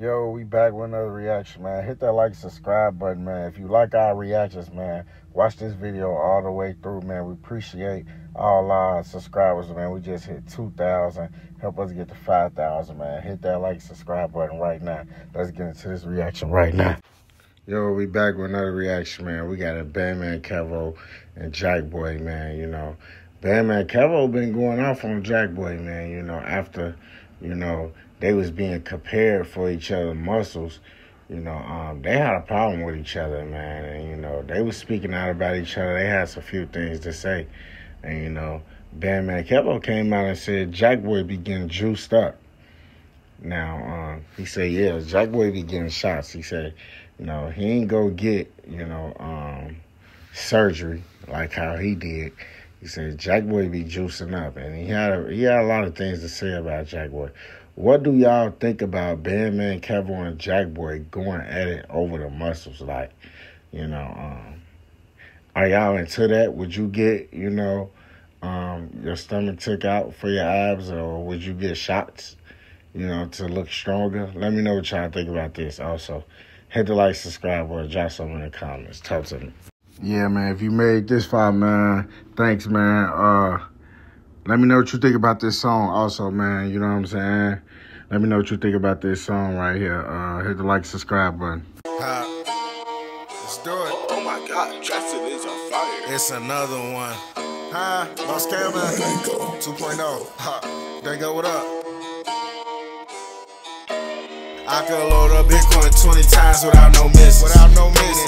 Yo, we back with another reaction, man. Hit that like, subscribe button, man. If you like our reactions, man, watch this video all the way through, man. We appreciate all our subscribers, man. We just hit 2,000. Help us get to 5,000, man. Hit that like, subscribe button right now. Let's get into this reaction right now. Yo, we back with another reaction, man. We got a Bandman Kevo and Jackboy, man. You know, Bandman Kevo been going off on Jackboy, man. You know, after, you know, they was being compared for each other's muscles. You know, um, they had a problem with each other, man, and you know they was speaking out about each other. They had a few things to say, and you know, Bandman Kevo came out and said Jackboy be getting juiced up. Now, um, he said, yeah, Jackboy be getting shots. He said, you know, he ain't go get, you know, um, surgery like how he did. He said Jackboy be juicing up, and he had a, he had a lot of things to say about Jackboy. What do y'all think about Bandman Kevo and Jackboy going at it over the muscles? Like, you know, um, are y'all into that? Would you get, you know, um, your stomach took out for your abs, or would you get shots, you know, to look stronger? Let me know what y'all think about this. Also, hit the like, subscribe, or drop something in the comments. Talk to me. Yeah, man. If you made this far, man, thanks, man. Uh, let me know what you think about this song also, man. You know what I'm saying? Let me know what you think about this song right here. Uh, hit the like, subscribe button. Let's do it. Oh my god, Justin is on fire. It's another one. Hi, Lost Cameron 2.0. Ha. They go, what up? I could load up Bitcoin 20 times without no miss. Without no miss.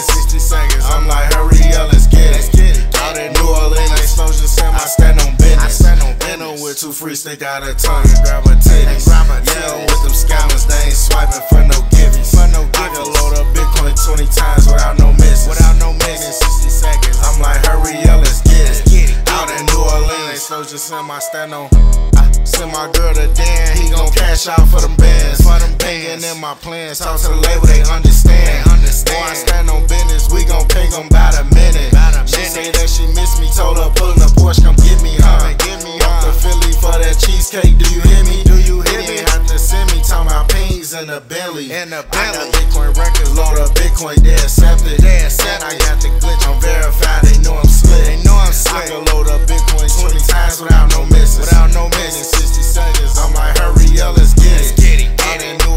Two free stick out of tongue and grab a titty. Yeah, with them scammers, they ain't swiping for no givings. For no I could load up Bitcoin 20 times without no miss. Without no miss. 60 seconds. I'm like, hurry up, let's get it. Out in New Orleans, explosion sim, my stand on. I send my girl to Dan, he gon' cash out for them bands. For them bands. in my plans, talk to the label. They understand. Pains in the belly. In the belly. I got Bitcoin records, load up Bitcoin, they accepted. They accepted. I got the glitch, I'm verified, they know I'm slick. They know I'm slick. I can load up Bitcoin 20 times without no misses. Without no misses. 60 seconds, I'm like, hurry up, let's get it. Out in New